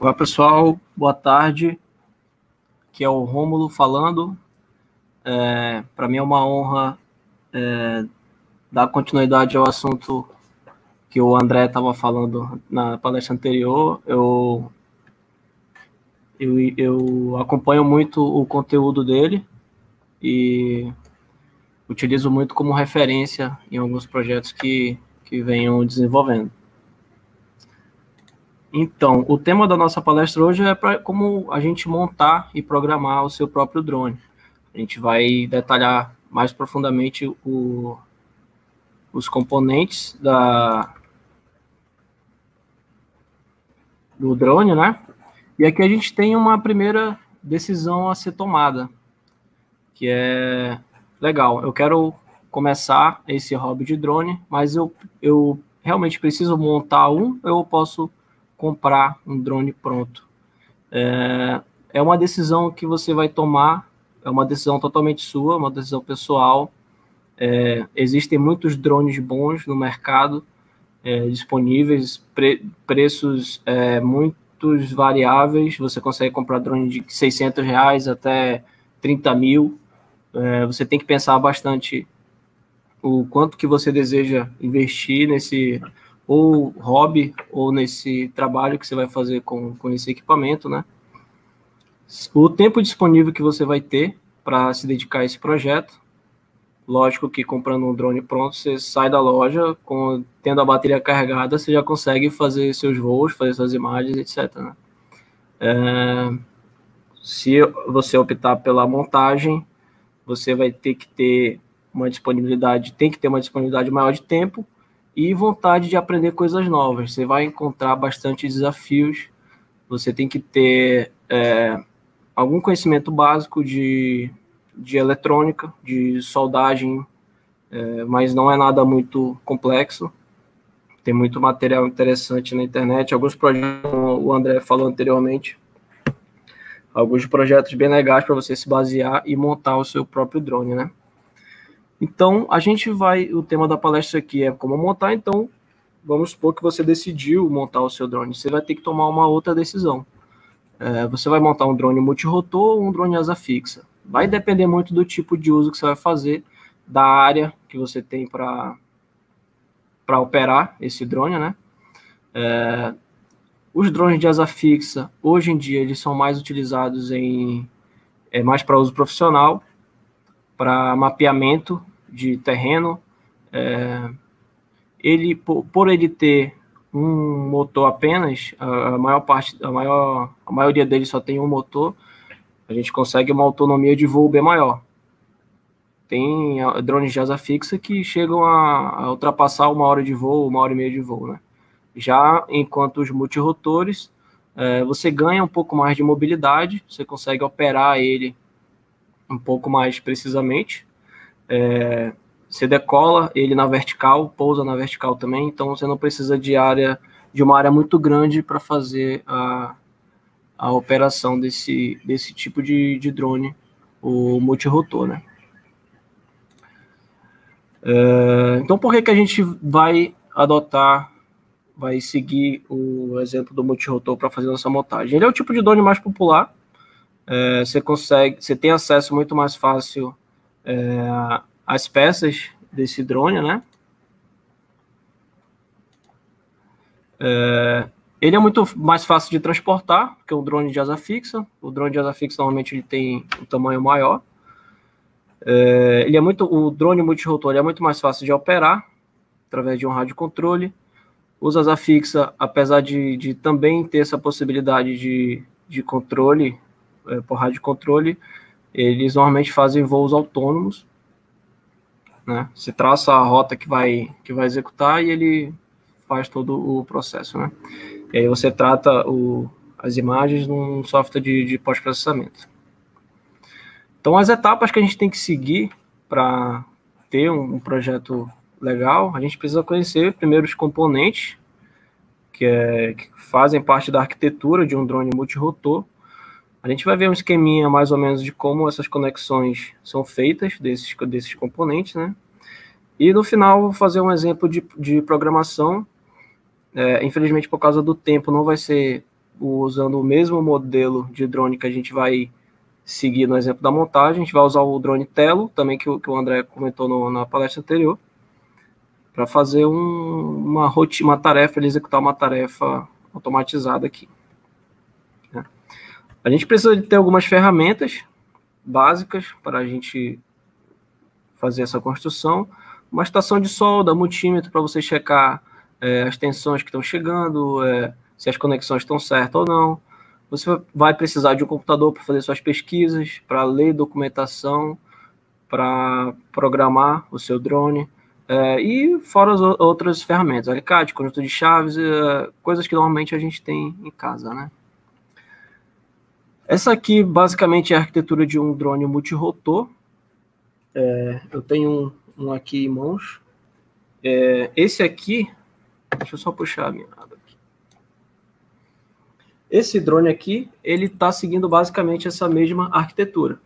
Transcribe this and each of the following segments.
Olá pessoal, boa tarde. Aqui é o Rômulo falando. É, Para mim é uma honra é, dar continuidade ao assunto que o André estava falando na palestra anterior. Eu, eu, eu acompanho muito o conteúdo dele e utilizo muito como referência em alguns projetos que, que venham desenvolvendo. Então, o tema da nossa palestra hoje é para como a gente montar e programar o seu próprio drone. A gente vai detalhar mais profundamente o, os componentes da, do drone, né? E aqui a gente tem uma primeira decisão a ser tomada, que é legal. Eu quero começar esse hobby de drone, mas eu, eu realmente preciso montar um, eu posso comprar um drone pronto. É, é uma decisão que você vai tomar, é uma decisão totalmente sua, uma decisão pessoal. É, existem muitos drones bons no mercado é, disponíveis, pre, preços é, muitos variáveis. Você consegue comprar drone de 600 reais até 30 mil. É, você tem que pensar bastante o quanto que você deseja investir nesse ou hobby ou nesse trabalho que você vai fazer com, com esse equipamento, né? O tempo disponível que você vai ter para se dedicar a esse projeto. Lógico que comprando um drone pronto, você sai da loja, com, tendo a bateria carregada, você já consegue fazer seus voos, fazer suas imagens, etc. Né? É, se você optar pela montagem, você vai ter que ter uma disponibilidade, tem que ter uma disponibilidade maior de tempo e vontade de aprender coisas novas. Você vai encontrar bastante desafios. Você tem que ter é, algum conhecimento básico de, de eletrônica, de soldagem, é, mas não é nada muito complexo. Tem muito material interessante na internet. Alguns projetos, o André falou anteriormente, alguns projetos bem legais para você se basear e montar o seu próprio drone, né? Então, a gente vai. O tema da palestra aqui é como montar. Então, vamos supor que você decidiu montar o seu drone. Você vai ter que tomar uma outra decisão. É, você vai montar um drone multirotor ou um drone asa fixa. Vai depender muito do tipo de uso que você vai fazer, da área que você tem para operar esse drone, né? É, os drones de asa fixa, hoje em dia, eles são mais utilizados em é mais para uso profissional, para mapeamento de terreno. É, ele, por, por, ele ter um motor apenas, a, maior parte, a maior, a maioria deles só tem um motor, a gente consegue uma autonomia de voo bem maior. Tem drones de asa fixa que chegam a, a ultrapassar uma hora de voo, uma hora e meia de voo, né? Já enquanto os multirotores, é, você ganha um pouco mais de mobilidade, você consegue operar ele um pouco mais precisamente, é, você decola ele na vertical, pousa na vertical também, então você não precisa de área de uma área muito grande para fazer a, a operação desse, desse tipo de, de drone, o multirotor, né? É, então, por que, que a gente vai adotar, vai seguir o exemplo do multirotor para fazer nossa montagem? Ele é o tipo de drone mais popular, é, você consegue, você tem acesso muito mais fácil é, as peças desse drone, né? É, ele é muito mais fácil de transportar que o drone de asa fixa. O drone de asa fixa normalmente ele tem um tamanho maior. É, ele é muito, o drone multirotor é muito mais fácil de operar através de um rádio controle. Os asa fixa, apesar de, de também ter essa possibilidade de, de controle é, por rádio controle, eles normalmente fazem voos autônomos né? Você traça a rota que vai, que vai executar e ele faz todo o processo, né? E aí você trata o, as imagens num software de, de pós-processamento. Então, as etapas que a gente tem que seguir para ter um, um, projeto legal, a gente precisa conhecer primeiro os componentes que, é, que fazem parte da arquitetura de um drone multirotor, a gente vai ver um esqueminha mais ou menos de como essas conexões são feitas desses, desses componentes, né? E no final vou fazer um exemplo de, de programação. É, infelizmente, por causa do tempo, não vai ser usando o mesmo modelo de drone que a gente vai seguir no exemplo da montagem. A gente vai usar o drone Telo, também que, que o André comentou no, na palestra anterior, para fazer um, uma, rotina, uma tarefa, ele executar uma tarefa automatizada aqui. A gente precisa de ter algumas ferramentas básicas para a gente fazer essa construção. Uma estação de solda, multímetro para você checar é, as tensões que estão chegando, é, se as conexões estão certas ou não. Você vai precisar de um computador para fazer suas pesquisas, para ler documentação, para programar o seu drone. É, e fora as outras ferramentas, alicate, conjunto de chaves, é, coisas que normalmente a gente tem em casa, né? Essa aqui, basicamente, é a arquitetura de um drone multirotor. É, eu tenho um, um, aqui em mãos. É, esse aqui, deixa eu só puxar a minha aba aqui. Esse drone aqui, ele está seguindo basicamente essa mesma arquitetura.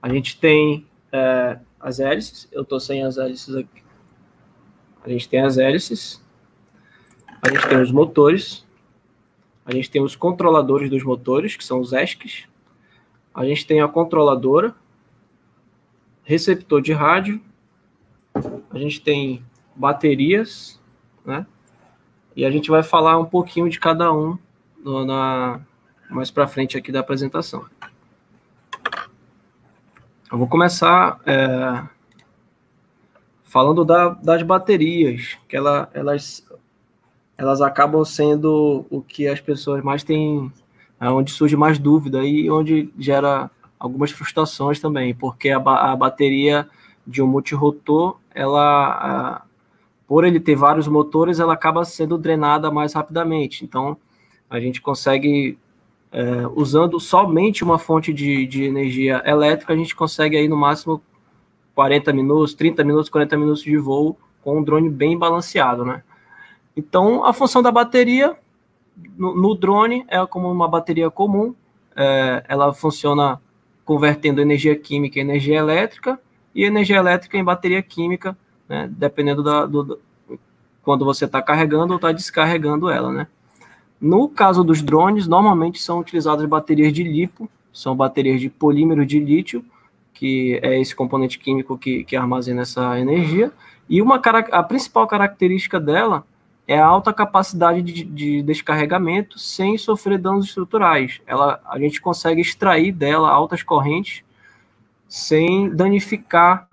A gente tem é, as hélices, eu estou sem as hélices aqui a gente tem as hélices, a gente tem os motores, a gente tem os controladores dos motores, que são os ESCs, a gente tem a controladora, receptor de rádio, a gente tem baterias, né? E a gente vai falar um pouquinho de cada um no, na, mais para frente aqui da apresentação. Eu vou começar é, falando da, das baterias, que ela, elas, elas acabam sendo o que as pessoas mais têm, é onde surge mais dúvida e onde gera algumas frustrações também, porque a, a bateria de um multirotor, ela, a, por ele ter vários motores, ela acaba sendo drenada mais rapidamente. Então, a gente consegue, é, usando somente uma fonte de, de energia elétrica, a gente consegue aí no máximo 40 minutos, 30 minutos, 40 minutos de voo com um drone bem balanceado, né? Então, a função da bateria no, no drone é como uma bateria comum, é, ela funciona convertendo energia química em energia elétrica e energia elétrica em bateria química, né, dependendo da, do, do, quando você está carregando ou está descarregando ela, né? No caso dos drones, normalmente são utilizadas baterias de lipo, são baterias de polímero de lítio, que é esse componente químico que, que armazena essa energia. E uma, a principal característica dela é a alta capacidade de, de, descarregamento sem sofrer danos estruturais. Ela, a gente consegue extrair dela altas correntes sem danificar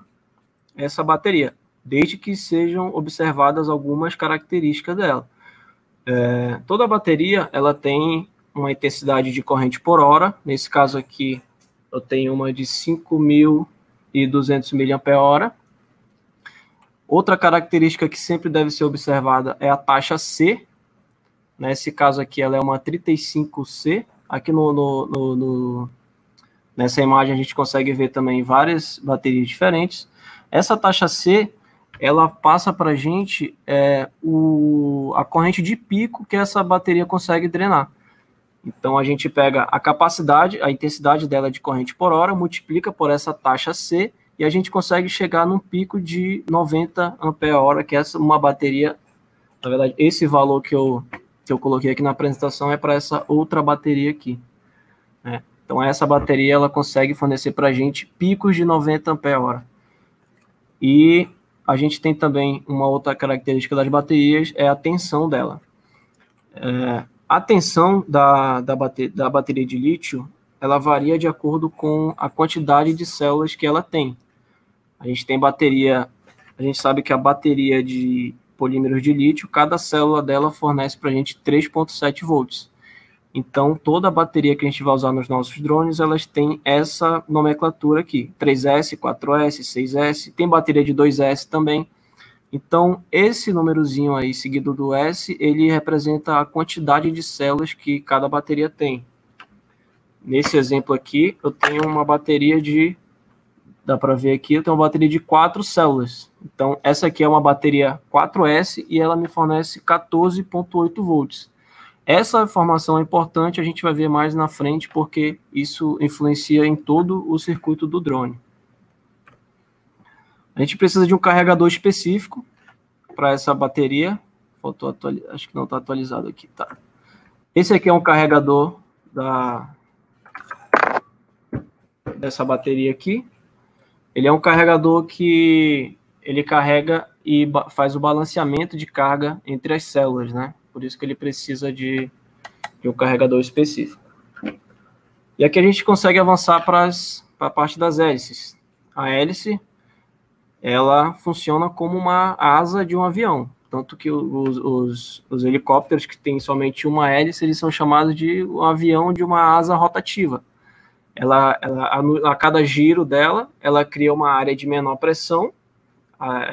essa bateria, desde que sejam observadas algumas características dela. É, toda bateria ela tem uma intensidade de corrente por hora. Nesse caso aqui, eu tenho uma de 5.200 mAh. Outra característica que sempre deve ser observada é a taxa C. Nesse caso aqui, ela é uma 35C. Aqui no, no, no, no nessa imagem a gente consegue ver também várias baterias diferentes. Essa taxa C, ela passa para a gente é, o, a corrente de pico que essa bateria consegue drenar. Então a gente pega a capacidade, a intensidade dela de corrente por hora, multiplica por essa taxa C e a gente consegue chegar num pico de 90 ampere-hora, que é uma bateria, na verdade, esse valor que eu, que eu coloquei aqui na apresentação é para essa outra bateria aqui. Né? Então essa bateria ela consegue fornecer para a gente picos de 90 ampere-hora. E a gente tem também uma outra característica das baterias, é a tensão dela. É, a tensão da, da, bater, da bateria de lítio ela varia de acordo com a quantidade de células que ela tem. A gente tem bateria, a gente sabe que a bateria de polímeros de lítio, cada célula dela fornece para a gente 3,7 volts. Então, toda a bateria que a gente vai usar nos nossos drones, elas têm essa nomenclatura aqui: 3S, 4S, 6S, tem bateria de 2S também. Então, esse númerozinho aí, seguido do S, ele representa a quantidade de células que cada bateria tem. Nesse exemplo aqui, eu tenho uma bateria de, dá para ver aqui, eu tenho uma bateria de quatro células. Então, essa aqui é uma bateria 4S e ela me fornece 14.8 volts. Essa informação é importante, a gente vai ver mais na frente, porque isso influencia em todo o circuito do drone. A gente precisa de um carregador específico para essa bateria. Faltou atualizar, acho que não está atualizado aqui, tá? Esse aqui é um carregador da dessa bateria aqui. Ele é um carregador que ele carrega e faz o balanceamento de carga entre as células, né? Por isso que ele precisa de, de um carregador específico. E aqui a gente consegue avançar para a parte das hélices. A hélice, ela funciona como uma asa de um avião. Tanto que os, os, os helicópteros que têm somente uma hélice, eles são chamados de um avião de uma asa rotativa. Ela, ela a, cada giro dela, ela cria uma área de menor pressão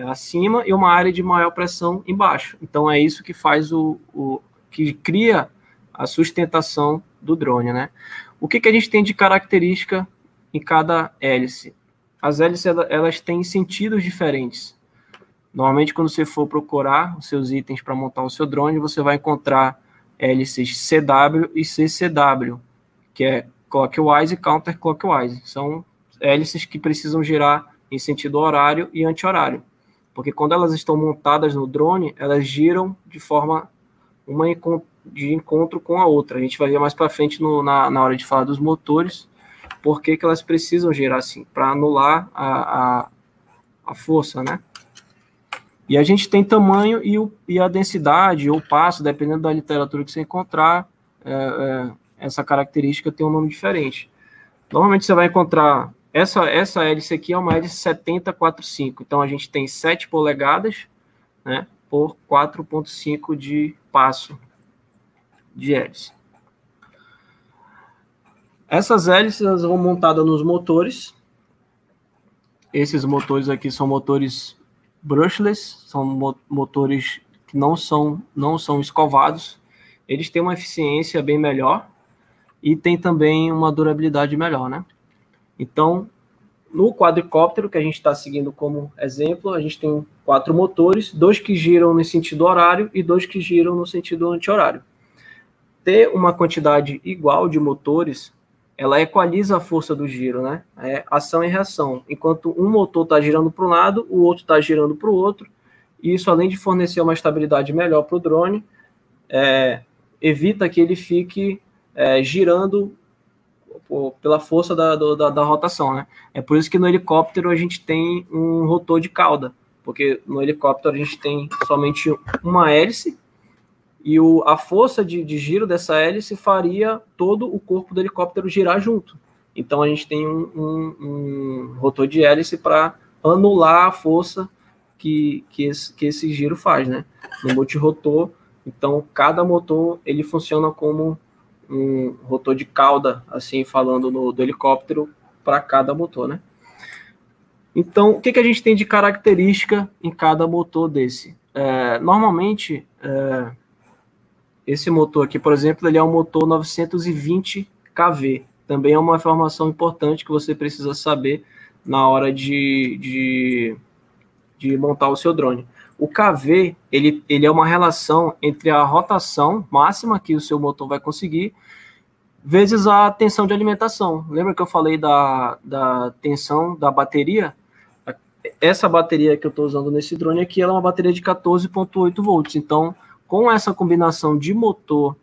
acima e uma área de maior pressão embaixo. Então é isso que faz o, o que cria a sustentação do drone, né? O que, que a gente tem de característica em cada hélice? As hélices elas têm sentidos diferentes. Normalmente, quando você for procurar os seus itens para montar o seu drone, você vai encontrar hélices CW e CCW, que é clockwise e counterclockwise. São hélices que precisam girar em sentido horário e anti-horário. Porque quando elas estão montadas no drone, elas giram de forma uma de encontro com a outra. A gente vai ver mais para frente no, na, na hora de falar dos motores, por que elas precisam girar assim, para anular a, a, a, força, né? E a gente tem tamanho e, o, e a densidade ou passo, dependendo da literatura que você encontrar, é, é, essa característica tem um nome diferente. Normalmente você vai encontrar essa, essa hélice aqui é uma hélice 7045, então a gente tem 7 polegadas né, por 4,5 de passo de hélice. Essas hélices vão montadas nos motores. Esses motores aqui são motores brushless, são motores que não são, não são escovados. Eles têm uma eficiência bem melhor e tem também uma durabilidade melhor, né? Então, no quadricóptero, que a gente está seguindo como exemplo, a gente tem quatro motores, dois que giram no sentido horário e dois que giram no sentido anti-horário ter uma quantidade igual de motores, ela equaliza a força do giro, né? É ação e reação. Enquanto um motor está girando para um lado, o outro está girando para o outro. E isso, além de fornecer uma estabilidade melhor para o drone, é, evita que ele fique é, girando pela força da, da, da, rotação, né? É por isso que no helicóptero a gente tem um rotor de cauda, porque no helicóptero a gente tem somente uma hélice e o, a força de, de, giro dessa hélice faria todo o corpo do helicóptero girar junto. Então a gente tem um, um, um rotor de hélice para anular a força que, que, esse, que esse giro faz, né? No multirotor, então cada motor ele funciona como um rotor de cauda, assim falando no, do helicóptero para cada motor, né? Então, o que, que a gente tem de característica em cada motor desse? É, normalmente, é, esse motor aqui, por exemplo, ele é um motor 920 kV. Também é uma informação importante que você precisa saber na hora de, de, de montar o seu drone. O KV, ele, ele é uma relação entre a rotação máxima que o seu motor vai conseguir vezes a tensão de alimentação. Lembra que eu falei da, da tensão da bateria? Essa bateria que eu estou usando nesse drone aqui, é uma bateria de 14.8 volts. Então, com essa combinação de motor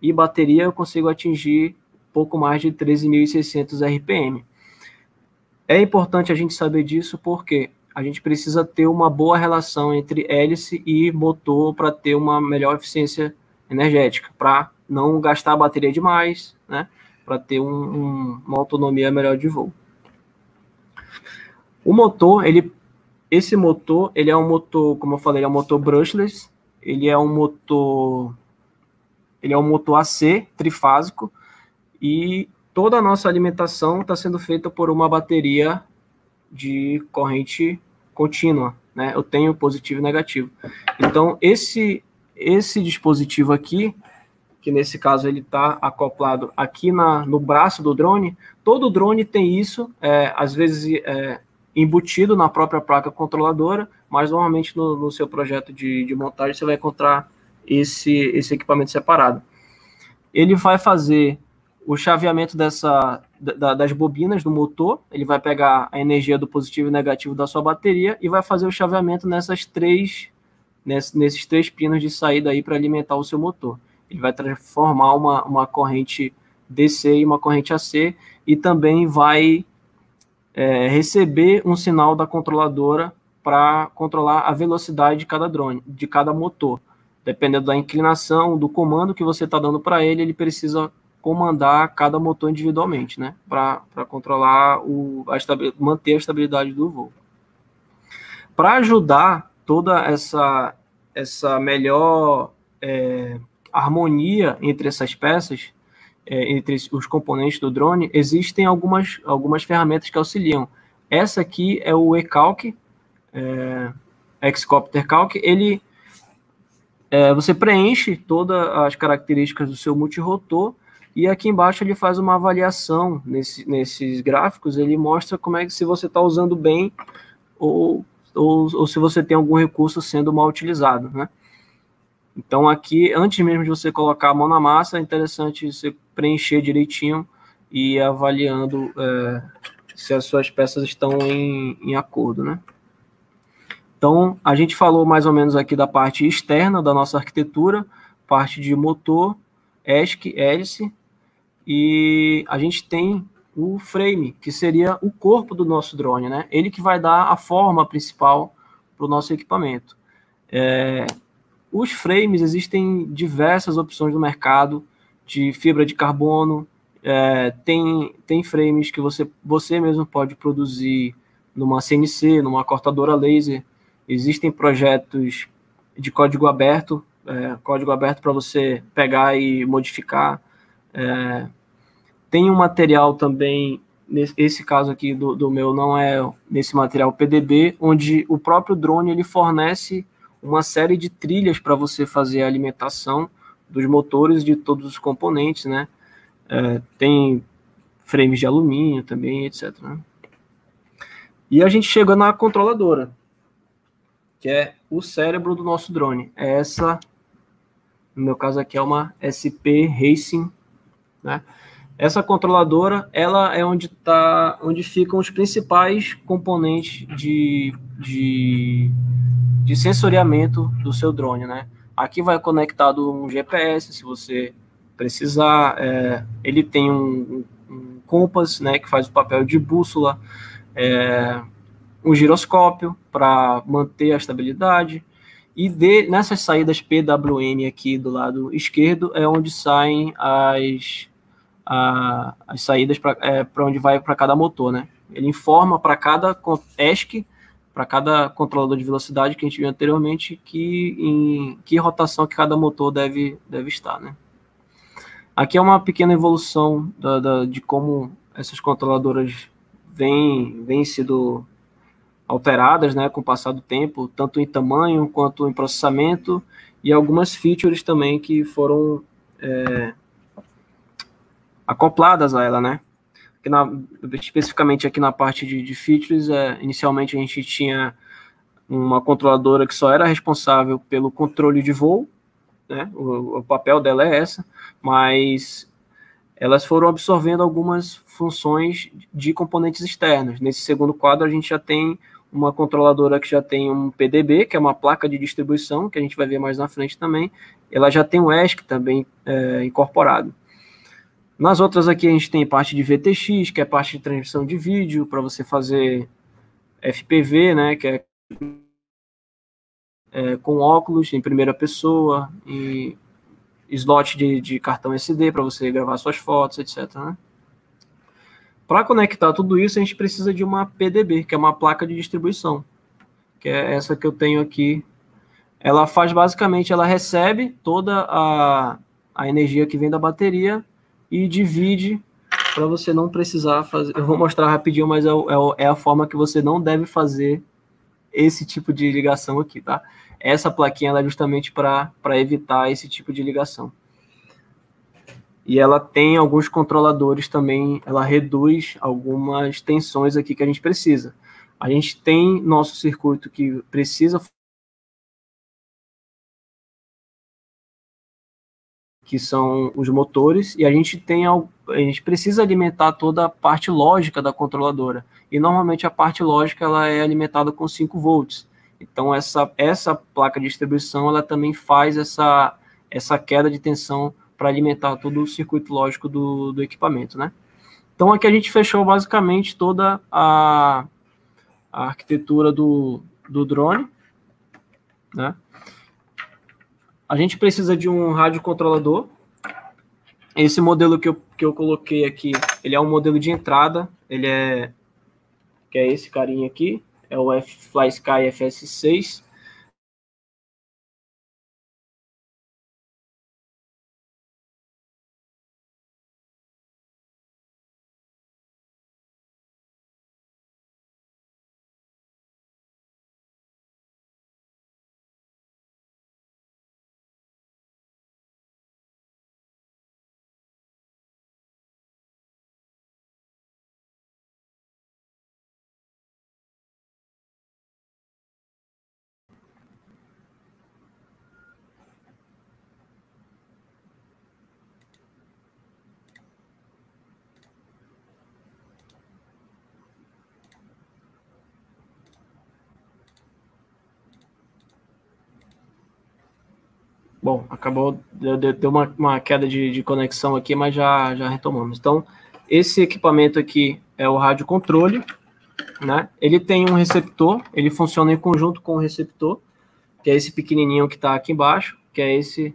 e bateria, eu consigo atingir pouco mais de 13.600 RPM. É importante a gente saber disso porque a gente precisa ter uma boa relação entre hélice e motor para ter uma melhor eficiência energética, para não gastar a bateria demais, né? Para ter um, um, uma autonomia melhor de voo. O motor, ele, esse motor, ele é um motor, como eu falei, é um motor brushless, ele é um motor ele é um motor AC trifásico e toda a nossa alimentação está sendo feita por uma bateria de corrente contínua, né? Eu tenho positivo e negativo. Então esse esse dispositivo aqui, que nesse caso ele está acoplado aqui na, no braço do drone, todo drone tem isso, é, às vezes é, embutido na própria placa controladora, mas normalmente no, no seu projeto de, de, montagem você vai encontrar esse, esse equipamento separado. Ele vai fazer o chaveamento dessa, da, das bobinas do motor, ele vai pegar a energia do positivo e negativo da sua bateria e vai fazer o chaveamento nessas três, ness, nesses três pinos de saída aí para alimentar o seu motor. Ele vai transformar uma, uma corrente DC em uma corrente AC e também vai é, receber um sinal da controladora para controlar a velocidade de cada drone, de cada motor. Dependendo da inclinação, do comando que você está dando para ele, ele precisa comandar cada motor individualmente, né? Para controlar o, a manter a estabilidade do voo. Para ajudar toda essa, essa melhor é, harmonia entre essas peças, é, entre os componentes do drone, existem algumas, algumas ferramentas que auxiliam. Essa aqui é o eCalc, é, Excopter Calc, ele é, você preenche todas as características do seu multirotor e aqui embaixo ele faz uma avaliação nesse, nesses gráficos, ele mostra como é que se você está usando bem ou, ou, ou, se você tem algum recurso sendo mal utilizado, né? Então aqui, antes mesmo de você colocar a mão na massa, é interessante você preencher direitinho e ir avaliando é, se as suas peças estão em, em acordo, né? Então, a gente falou mais ou menos aqui da parte externa da nossa arquitetura, parte de motor, ESC, hélice, e a gente tem o frame, que seria o corpo do nosso drone, né? Ele que vai dar a forma principal para o nosso equipamento. É, os frames, existem diversas opções no mercado de fibra de carbono, é, tem, tem frames que você, você mesmo pode produzir numa CNC, numa cortadora laser, Existem projetos de código aberto, é, código aberto para você pegar e modificar. É, tem um material também, nesse caso aqui do, do meu não é nesse material PDB, onde o próprio drone ele fornece uma série de trilhas para você fazer a alimentação dos motores de todos os componentes, né? É, tem frames de alumínio também, etc. Né? E a gente chega na controladora que é o cérebro do nosso drone. É essa, no meu caso aqui é uma SP Racing, né? Essa controladora, ela é onde tá, onde ficam os principais componentes de, de, de sensoriamento do seu drone, né? Aqui vai conectado um GPS, se você precisar. É, ele tem um, um, compass, né, que faz o papel de bússola. É, um giroscópio para manter a estabilidade. E de, nessas saídas PWM aqui do lado esquerdo é onde saem as, a, as saídas para é, onde vai para cada motor, né? Ele informa para cada ESC, para cada controlador de velocidade que a gente viu anteriormente, que em que rotação que cada motor deve, deve estar, né? Aqui é uma pequena evolução da, da, de como essas controladoras vêm, vêm sido alteradas né, com o passar do tempo, tanto em tamanho quanto em processamento, e algumas features também que foram é, acopladas a ela, né? Na, especificamente aqui na parte de, de features, é, inicialmente a gente tinha uma controladora que só era responsável pelo controle de voo, né? O, o papel dela é essa, mas elas foram absorvendo algumas funções de componentes externos. Nesse segundo quadro, a gente já tem uma controladora que já tem um PDB, que é uma placa de distribuição, que a gente vai ver mais na frente também. Ela já tem um ESC também é, incorporado. Nas outras aqui a gente tem parte de VTX, que é parte de transmissão de vídeo, para você fazer FPV, né, que é, é, com óculos em primeira pessoa, e slot de, de cartão SD para você gravar suas fotos, etc. Né? Para conectar tudo isso, a gente precisa de uma PDB, que é uma placa de distribuição, que é essa que eu tenho aqui. Ela faz basicamente, ela recebe toda a, a energia que vem da bateria e divide para você não precisar fazer. Eu vou mostrar rapidinho, mas é, é, é a forma que você não deve fazer esse tipo de ligação aqui, tá? Essa plaquinha é justamente para evitar esse tipo de ligação e ela tem alguns controladores também, ela reduz algumas tensões aqui que a gente precisa. A gente tem nosso circuito que precisa que são os motores e a gente tem a gente precisa alimentar toda a parte lógica da controladora. E normalmente a parte lógica ela é alimentada com 5 volts. Então essa essa placa de distribuição ela também faz essa essa queda de tensão para alimentar todo o circuito lógico do, do equipamento, né? Então aqui a gente fechou basicamente toda a, a arquitetura do, do drone, né? A gente precisa de um rádio controlador. Esse modelo que eu, que eu coloquei aqui, ele é um modelo de entrada, ele é que é esse carinha aqui, é o F FlySky FS6. Bom, acabou, deu, uma, uma queda de, de, conexão aqui, mas já, já retomamos. Então, esse equipamento aqui é o rádio controle, né? Ele tem um receptor, ele funciona em conjunto com o receptor, que é esse pequenininho que está aqui embaixo, que é esse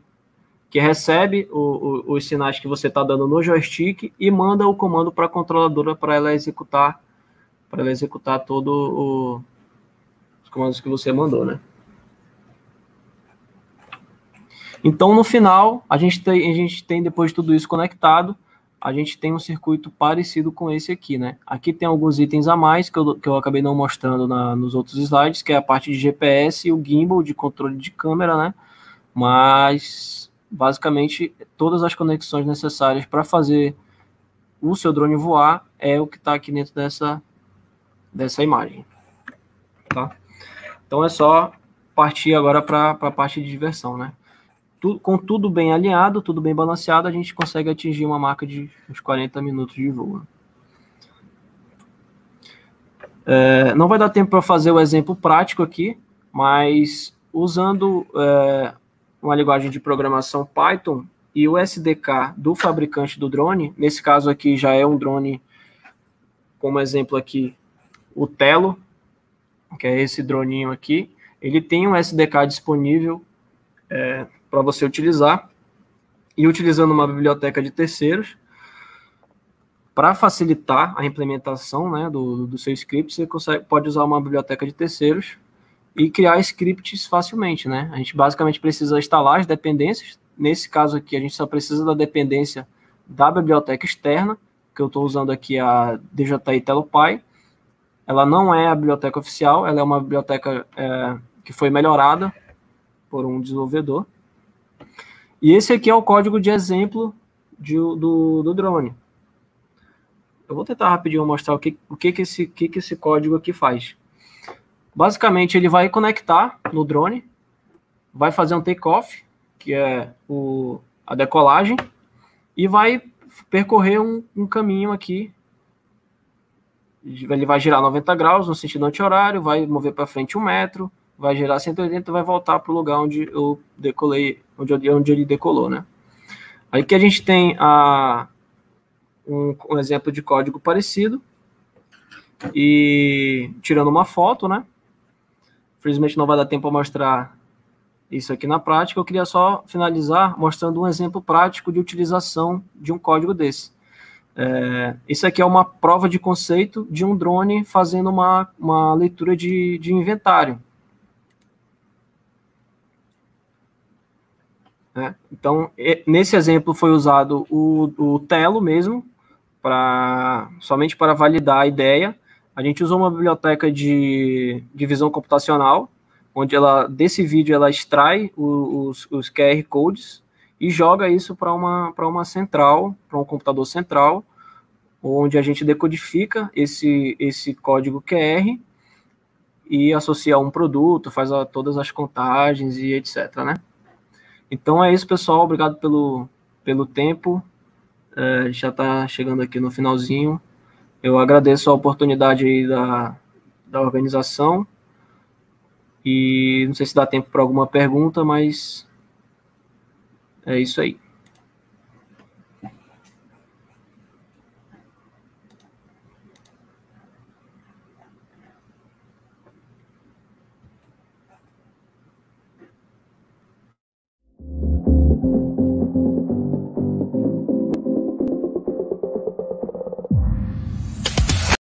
que recebe o, o, os sinais que você está dando no joystick e manda o comando para a controladora para ela executar, para ela executar todo os comandos que você mandou, né? Então, no final, a gente tem, a gente tem depois de tudo isso conectado, a gente tem um circuito parecido com esse aqui, né? Aqui tem alguns itens a mais que eu, que eu acabei não mostrando na, nos outros slides, que é a parte de GPS e o gimbal de controle de câmera, né? Mas, basicamente, todas as conexões necessárias para fazer o seu drone voar é o que está aqui dentro dessa, dessa imagem, tá? Então, é só partir agora para a parte de diversão, né? Tu, com tudo bem alinhado, tudo bem balanceado, a gente consegue atingir uma marca de uns 40 minutos de voo. É, não vai dar tempo para fazer o exemplo prático aqui, mas usando é, uma linguagem de programação Python e o SDK do fabricante do drone, nesse caso aqui já é um drone, como exemplo aqui, o Telo, que é esse droninho aqui, ele tem um SDK disponível é, para você utilizar e utilizando uma biblioteca de terceiros para facilitar a implementação né, do, do seu script, você consegue, pode usar uma biblioteca de terceiros e criar scripts facilmente, né? A gente basicamente precisa instalar as dependências. Nesse caso aqui, a gente só precisa da dependência da biblioteca externa, que eu estou usando aqui a DJI TeloPy. Ela não é a biblioteca oficial, ela é uma biblioteca é, que foi melhorada por um desenvolvedor. E esse aqui é o código de exemplo de, do, do drone. Eu vou tentar rapidinho mostrar o que, o que, que, esse, que, que esse código aqui faz. Basicamente, ele vai conectar no drone, vai fazer um take-off, que é o, a decolagem, e vai percorrer um, um caminho aqui. Ele vai girar 90 graus no sentido anti-horário, vai mover para frente um metro, vai girar 180 e vai voltar para o lugar onde eu decolei, onde, onde ele decolou, né? Aí que a gente tem a, um, um exemplo de código parecido e tirando uma foto, né? Infelizmente não vai dar tempo para mostrar isso aqui na prática. Eu queria só finalizar mostrando um exemplo prático de utilização de um código desse. É, isso aqui é uma prova de conceito de um drone fazendo uma, uma leitura de, de inventário. Né? Então, nesse exemplo foi usado o, o Telo mesmo, pra, somente para validar a ideia. A gente usou uma biblioteca de, de visão computacional, onde ela desse vídeo ela extrai os, os QR codes e joga isso para uma, uma central, para um computador central, onde a gente decodifica esse, esse código QR e associa a um produto, faz a, todas as contagens e etc. Né? Então é isso, pessoal. Obrigado pelo, pelo tempo. É, já está chegando aqui no finalzinho. Eu agradeço a oportunidade da, da organização. E não sei se dá tempo para alguma pergunta, mas É isso aí.